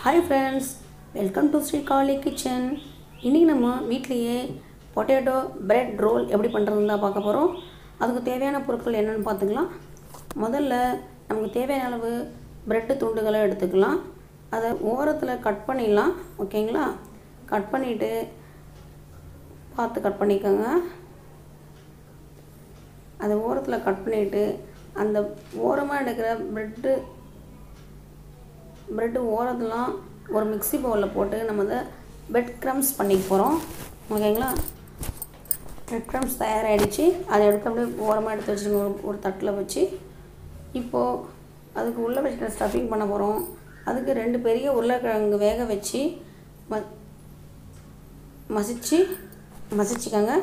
Hi friends welcome to Sri Kali kitchen இன்றைக்கி நம்ம வீட்லேயே பொட்டேட்டோ பிரெட் ரோல் எப்படி பண்ணுறதுன்னு தான் பார்க்க போகிறோம் அதுக்கு தேவையான பொருட்கள் என்னென்னு பார்த்துக்கலாம். முதல்ல நமக்கு தேவையான அளவு பிரெட்டு துண்டுகளை எடுத்துக்கலாம். அதை ஓரத்தில் கட் பண்ணிடலாம் ஓகேங்களா? கட் பண்ணிவிட்டு பார்த்து கட் பண்ணிக்கோங்க. அதை ஓரத்தில் கட் பண்ணிவிட்டு அந்த ஓரமாக எடுக்கிற ப்ரெட்டு ப்ரெட்டு ஓரத்துலாம் ஒரு மிக்ஸி பவுலில் போட்டு நம்ம அதை பெட் க்ரம்ஸ் பண்ணிக்க போகிறோம் ஓகேங்களா? பெட் க்ரம்ஸ் தயாராகிடுச்சு அதை எடுத்து அப்படியே ஓரமாக எடுத்து வச்சுருங்க ஒரு ஒரு தட்டில் வச்சு. இப்போது அதுக்கு உள்ளே வச்சுக்கிற ஸ்டஃபிங் பண்ண போகிறோம் அதுக்கு ரெண்டு பெரிய உருளைக்கிழங்கு வேக வச்சு ம மசிச்சு மசிச்சுக்கோங்க.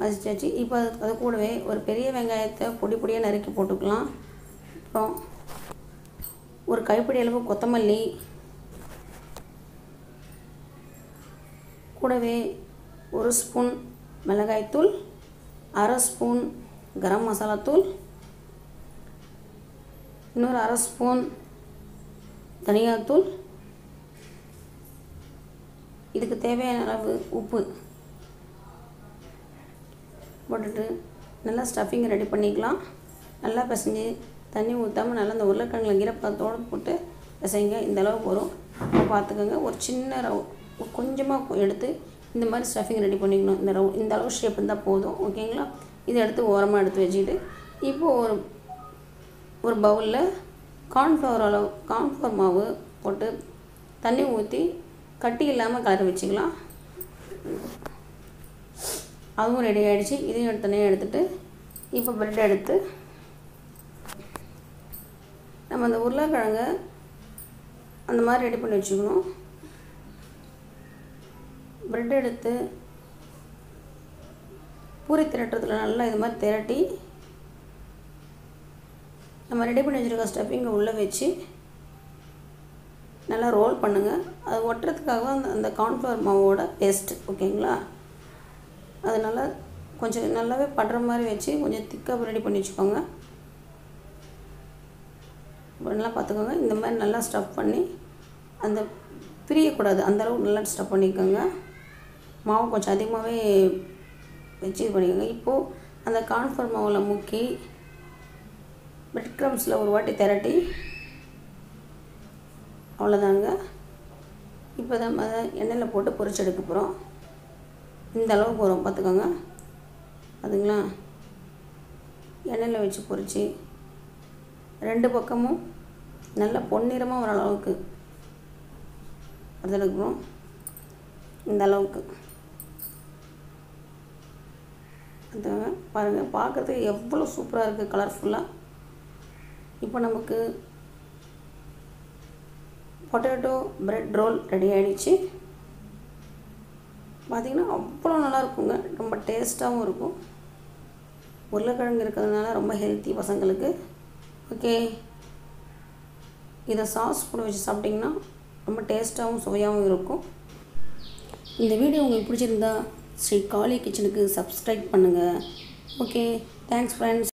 மசிச்சு வச்சு இப்போ அது அது கூடவே ஒரு பெரிய வெங்காயத்தை பொடி பொடியாக நறுக்கி போட்டுக்கலாம். அப்புறம் ஒரு கைப்பிடி அளவு கொத்தமல்லி. கூடவே ஒரு ஸ்பூன் மிளகாய்த்தூள் அரை ஸ்பூன் கரம் மசாலாத்தூள் இன்னொரு அரை ஸ்பூன் தனியாத்தூள் இதுக்கு தேவையான அளவு உப்பு போட்டுட்டு நல்லா ஸ்டஃபிங் ரெடி பண்ணிக்கலாம். நல்லா பிசைஞ்சு தண்ணி ஊற்றாமல் நல்லா அந்த உருளைக்கிழங்குல ஈரப்பதத்தோடு போட்டு பிசைங்க. இந்த அளவுக்கு வரும். அப்போ பார்த்துக்கோங்க ஒரு சின்ன ரவு கொஞ்சமாக எடுத்து இந்த மாதிரி ஸ்டஃபிங் ரெடி பண்ணிக்கணும். இந்த ரவு இந்த அளவு ஷேப் இருந்தால் போதும். ஓகேங்களா இதை எடுத்து ஓரமாக எடுத்து வச்சுக்கிட்டு இப்போது ஒரு ஒரு பவுலில் கார்ன்ஃப்ளவர் அளவு கார்ன்ஃப்ளவர் மாவு போட்டு தண்ணி ஊற்றி கட்டி இல்லாமல் கலரி வச்சுக்கலாம். அதுவும் ரெடி ஆகிடுச்சு இதையும் தனியாக எடுத்துகிட்டு இப்போ ப்ரெட் எடுத்து நம்ம அந்த உருளைக்கிழங்க அந்த மாதிரி ரெடி பண்ணி வச்சுக்கணும். ப்ரெட் எடுத்து பூரி திரட்டுறதுல நல்லா இது மாதிரி திரட்டி நம்ம ரெடி பண்ணி வச்சுருக்க ஸ்டஃபிங்கை உள்ளே வச்சு நல்லா ரோல் பண்ணுங்கள் அது ஒட்டுறதுக்காக அந்த அந்த கார்ன்ஃப்ளவர் மாவோட பேஸ்ட்டு ஓகேங்களா அதனால் கொஞ்சம் நல்லாவே படுற மாதிரி வச்சு கொஞ்சம் திக்காக ரெடி பண்ணி வச்சுக்கோங்க. நல்லா பார்த்துக்கோங்க. இந்த மாதிரி நல்லா ஸ்டஃப் பண்ணி அந்த பிரியக்கூடாது. அந்தளவுக்கு நல்லா ஸ்டஃப் பண்ணிக்கோங்க. மாவு கொஞ்சம் அதிகமாகவே வச்சு இது பண்ணிக்கோங்க. இப்போது அந்த கான்ஃபர் மாவில் முக்கி பிரெட் க்ரம்ஸில் ஒரு வாட்டி திரட்டி அவ்வளோதாங்க. இப்போ தான் அதை எண்ணெயில் போட்டு பொரிச்சு எடுக்க போகிறோம் இந்த அளவுக்கு வரும். பார்த்துக்கோங்க. அதுங்களா? எண்ணெயில் வச்சு பொரித்து ரெண்டு பக்கமும் நல்ல பொன்னிறமாக வர அளவுக்கு. இந்த அளவுக்கு. அதுங்க பாருங்கள் பார்க்குறதுக்கு எவ்வளோ சூப்பராக இருக்குது கலர்ஃபுல்லாக இப்போ நமக்கு பொட்டேட்டோ பிரெட் ரோல் ரெடி ஆகிடுச்சு பார்த்திங்கன்னா அவ்வளோ நல்லா இருக்குங்க. ரொம்ப டேஸ்ட்டாகவும் இருக்கும். உருளைக்கிழங்கு இருக்கிறதுனால ரொம்ப ஹெல்த்தி பசங்களுக்கு. ஓகே. இதை சாஸ் கூட வச்சு சாப்பிட்டிங்கன்னா ரொம்ப டேஸ்ட்டாகவும் சுவையாகவும் இருக்கும். இந்த வீடியோ உங்களுக்கு பிடிச்சிருந்தா ஸ்ரீ காளி கிச்சனுக்கு சப்ஸ்கிரைப் பண்ணுங்கள் ஓகே. Thanks friends